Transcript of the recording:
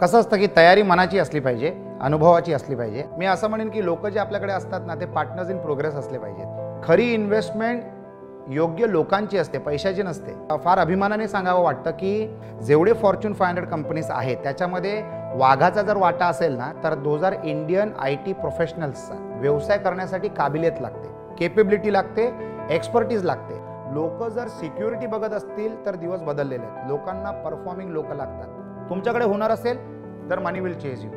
कसं असतं की तयारी मनाची असली पाहिजे अनुभवाची असली पाहिजे. मी असं म्हणेन की लोक जे आपल्याकडे असतात ना ते पार्टनर्स इन प्रोग्रेस असले पाहिजेत. खरी इन्व्हेस्टमेंट योग्य लोकांची असते पैशाची नसते. फार अभिमानाने सांगावं वाटतं की जेवढे फॉर्च्यून फाय हंड्रेड कंपनीज आहेत त्याच्यामध्ये वाघाचा जर वाटा असेल ना तर those are Indian I T प्रोफेशनल्सचा व्यवसाय करण्यासाठी काबिलियत लागते केपेबिलिटी लागते एक्सपर्टीज लागते. लोक जर सिक्युरिटी बघत असतील तर दिवस बदललेले आहेत. लोकांना परफॉर्मिंग लोक लागतात. तुमच्याकडे होणार असेल तर मनी विल चेज यू